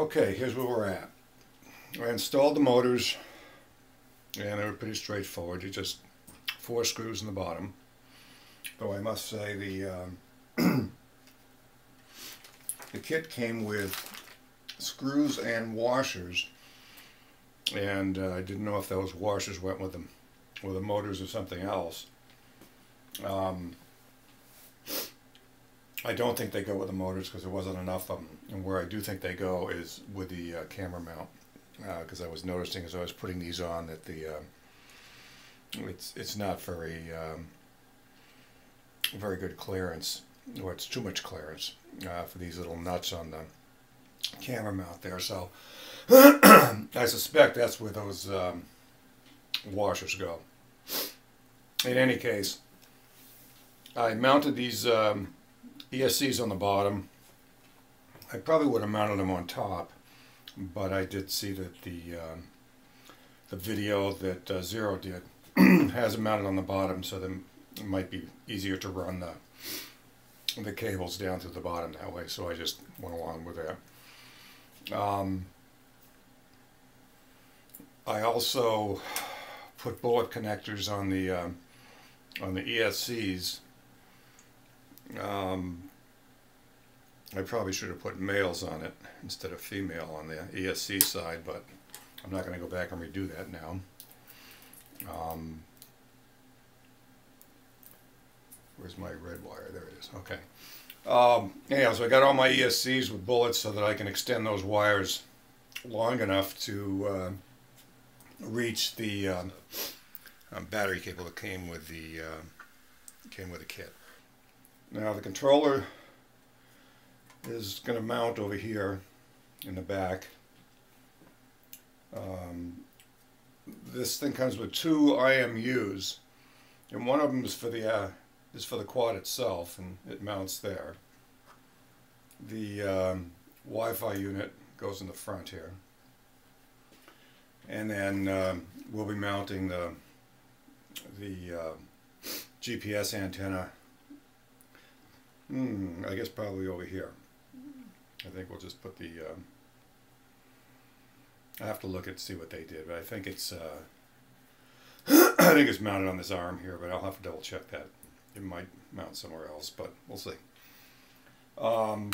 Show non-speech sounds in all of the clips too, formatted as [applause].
Okay, here's where we're at. I installed the motors and they were pretty straightforward. You just four screws in the bottom. Though I must say the um, [clears throat] the kit came with screws and washers and uh, I didn't know if those washers went with them with the motors or something else. Um, I don't think they go with the motors because there wasn't enough of them. And where I do think they go is with the uh, camera mount because uh, I was noticing as I was putting these on that the uh, it's it's not very um, very good clearance or it's too much clearance uh, for these little nuts on the camera mount there. So [clears throat] I suspect that's where those um, washers go. In any case, I mounted these um, ESCs on the bottom. I probably would have mounted them on top, but I did see that the um, the video that uh, Zero did [clears throat] has them mounted on the bottom, so then it might be easier to run the the cables down to the bottom that way. So I just went along with that. Um, I also put bullet connectors on the um, on the ESCs. Um, I probably should have put males on it instead of female on the ESC side, but I'm not going to go back and redo that now. Um, where's my red wire? There it is. Okay. Um, anyhow, so I got all my ESCs with bullets so that I can extend those wires long enough to uh, reach the um, um, battery cable that came with the uh, came with the kit. Now the controller is going to mount over here in the back. Um, this thing comes with two IMUs, and one of them is for the uh, is for the quad itself, and it mounts there. The um, Wi-Fi unit goes in the front here, and then um, we'll be mounting the the uh, GPS antenna. Hmm, I guess probably over here. I think we'll just put the. Uh, I have to look at see what they did, but I think it's. Uh, [clears throat] I think it's mounted on this arm here, but I'll have to double check that. It might mount somewhere else, but we'll see. Um,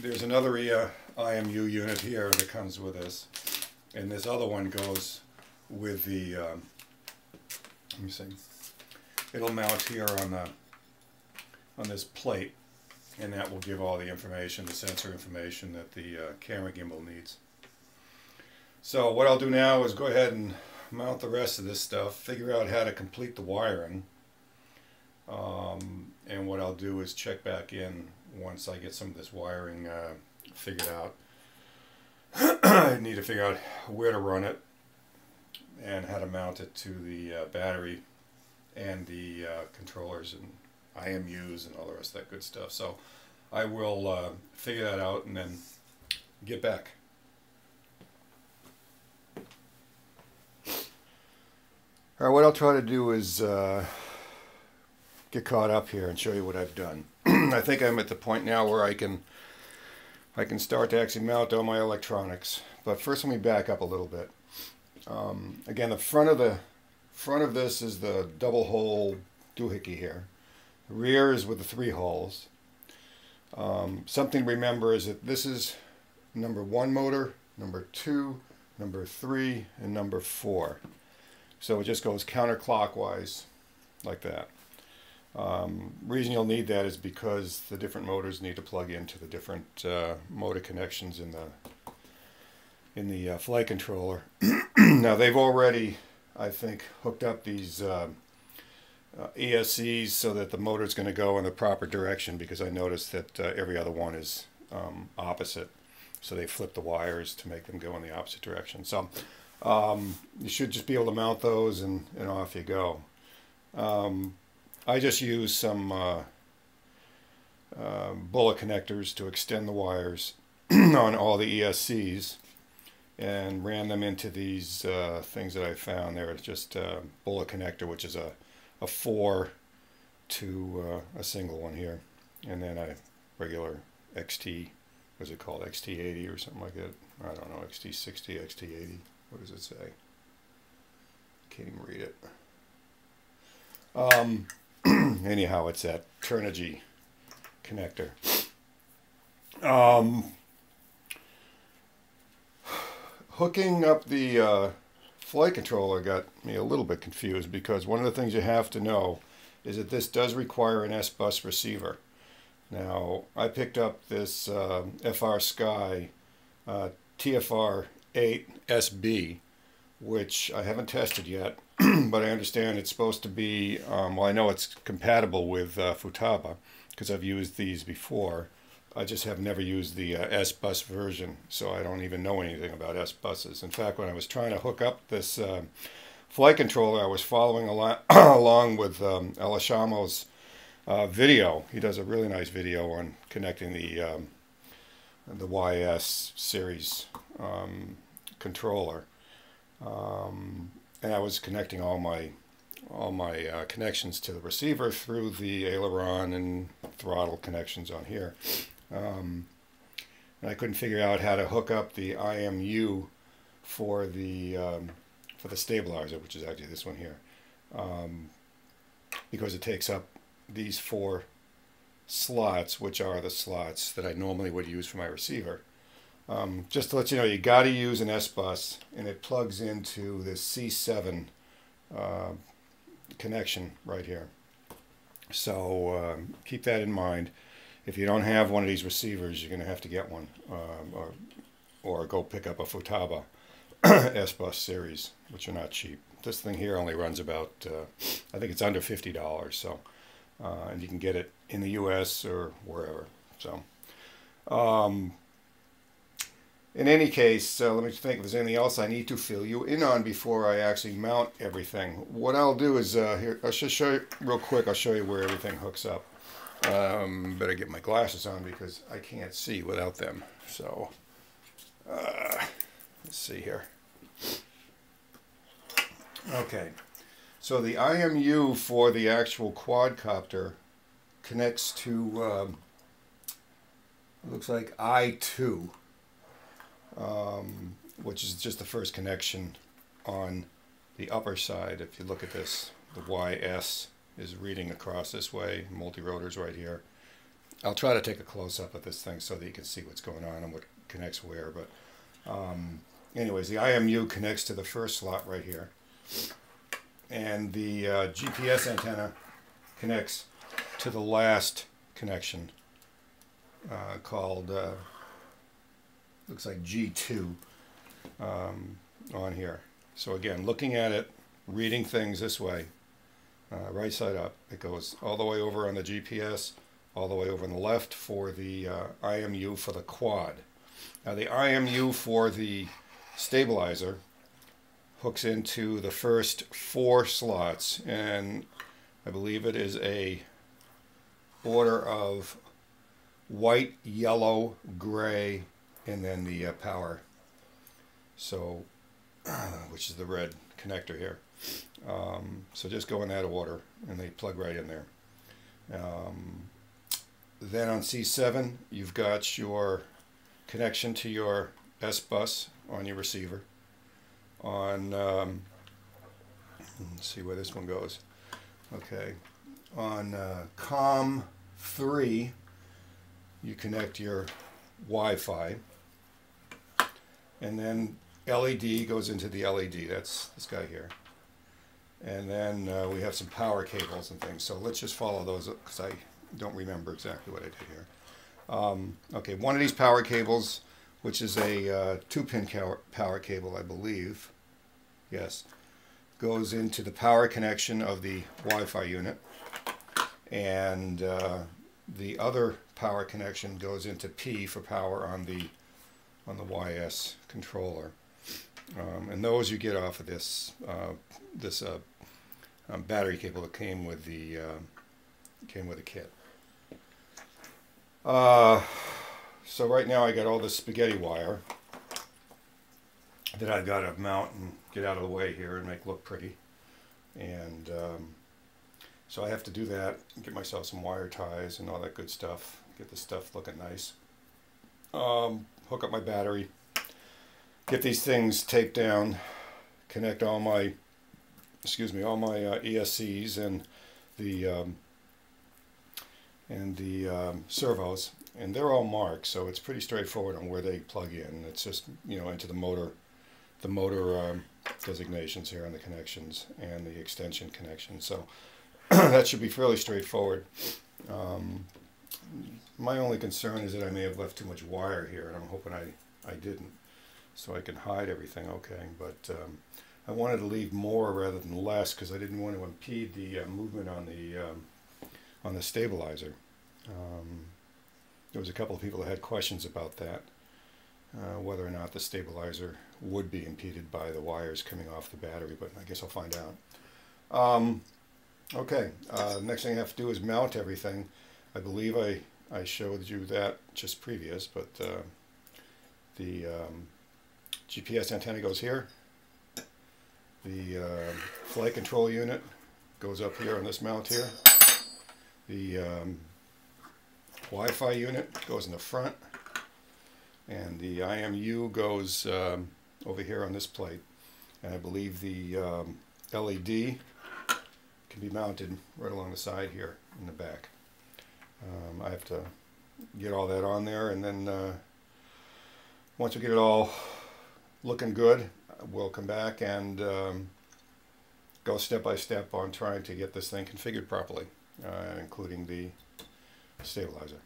there's another uh, IMU unit here that comes with this, and this other one goes with the. Um, let me see. It'll mount here on the on this plate and that will give all the information, the sensor information that the uh, camera gimbal needs. So what I'll do now is go ahead and mount the rest of this stuff, figure out how to complete the wiring, um, and what I'll do is check back in once I get some of this wiring uh, figured out. [clears throat] I need to figure out where to run it and how to mount it to the uh, battery and the uh, controllers and IMUs and all the rest of that good stuff. So I will uh, figure that out and then get back. All right, what I'll try to do is uh, get caught up here and show you what I've done. [clears throat] I think I'm at the point now where I can I can start to actually mount all my electronics. But first let me back up a little bit. Um, again, the front of the front of this is the double hole doohickey here. Rear is with the three holes. Um, something to remember is that this is number one motor, number two, number three, and number four. So it just goes counterclockwise like that. Um, reason you'll need that is because the different motors need to plug into the different uh, motor connections in the in the uh, flight controller. [clears throat] now they've already, I think, hooked up these uh, uh, ESCs so that the motor is going to go in the proper direction because I noticed that uh, every other one is um, opposite. So they flip the wires to make them go in the opposite direction. So um, you should just be able to mount those and, and off you go. Um, I just use some uh, uh bullet connectors to extend the wires [clears throat] on all the ESCs and ran them into these uh, things that I found. They're just a bullet connector, which is a a four to uh, a single one here, and then a regular XT what is it called, XT80 or something like that. I don't know, XT60, XT80. What does it say? Can't even read it. Um, [clears throat] anyhow, it's that Turnigy connector. Um, hooking up the uh, flight controller got me a little bit confused because one of the things you have to know is that this does require an S-bus receiver. Now, I picked up this uh, FrSky uh, TFR 8 SB, which I haven't tested yet, [clears throat] but I understand it's supposed to be, um, well, I know it's compatible with uh, Futaba because I've used these before. I just have never used the uh, S-Bus version, so I don't even know anything about S-Buses. In fact, when I was trying to hook up this uh, flight controller, I was following along, [clears throat] along with um, Elishamo's uh, video. He does a really nice video on connecting the um, the YS series um, controller, um, and I was connecting all my all my uh, connections to the receiver through the aileron and throttle connections on here. Um, and I couldn't figure out how to hook up the IMU for the um, for the stabilizer, which is actually this one here, um, because it takes up these four slots, which are the slots that I normally would use for my receiver. Um, just to let you know, you got to use an S-Bus, and it plugs into this C7 uh, connection right here. So um, keep that in mind. If you don't have one of these receivers, you're going to have to get one, um, or, or go pick up a Futaba [clears throat] S-Bus series, which are not cheap. This thing here only runs about, uh, I think it's under $50, so uh, and you can get it in the U.S. or wherever. So, um, in any case, uh, let me think if there's anything else I need to fill you in on before I actually mount everything. What I'll do is uh, here I'll just show you real quick. I'll show you where everything hooks up. Um, better get my glasses on because I can't see without them. So, uh, let's see here. Okay. So the IMU for the actual quadcopter connects to, um, looks like I2, um, which is just the first connection on the upper side. If you look at this, the YS is reading across this way, multi-rotors right here. I'll try to take a close-up of this thing so that you can see what's going on and what connects where. But um, anyways, the IMU connects to the first slot right here and the uh, GPS antenna connects to the last connection uh, called uh, looks like G2 um, on here. So again, looking at it, reading things this way, uh, right side up, it goes all the way over on the GPS, all the way over on the left for the uh, IMU for the quad. Now the IMU for the stabilizer hooks into the first four slots and I believe it is a order of white, yellow, gray, and then the uh, power. So, [clears throat] which is the red connector here. Um, so just go in that order and they plug right in there. Um, then on C7, you've got your connection to your S-bus on your receiver on, um, let's see where this one goes. Okay, on uh, COM 3, you connect your Wi-Fi, and then LED goes into the LED. That's this guy here. And then uh, we have some power cables and things. So let's just follow those because I don't remember exactly what I did here. Um, okay, one of these power cables, which is a uh, two-pin power cable, I believe, yes, goes into the power connection of the Wi-Fi unit. And uh, the other power connection goes into P for power on the on the YS controller. Um, and those you get off of this uh, this uh, um, battery cable that came with the uh, came with the kit. Uh, so right now I got all this spaghetti wire that I've got to mount and get out of the way here and make look pretty. And um, so I have to do that, get myself some wire ties and all that good stuff, get the stuff looking nice. um, hook up my battery, get these things taped down, connect all my, excuse me, all my uh, ESCs and the um, and the um, servos, and they're all marked, so it's pretty straightforward on where they plug in. It's just you know into the motor, the motor um, designations here on the connections and the extension connections. So [clears throat] that should be fairly straightforward. Um, my only concern is that I may have left too much wire here, and I'm hoping I, I didn't. So I can hide everything okay, but um, I wanted to leave more rather than less because I didn't want to impede the uh, movement on the um, on the stabilizer. Um, there was a couple of people that had questions about that, uh, whether or not the stabilizer would be impeded by the wires coming off the battery, but I guess I'll find out. Um, okay, uh, next thing I have to do is mount everything. I believe I, I showed you that just previous, but uh, the um, GPS antenna goes here. The uh, flight control unit goes up here on this mount here. The um, Wi-Fi unit goes in the front. And the IMU goes um, over here on this plate. And I believe the um, LED can be mounted right along the side here in the back. Um, I have to get all that on there and then uh, once we get it all looking good, we'll come back and um, go step by step on trying to get this thing configured properly, uh, including the stabilizer.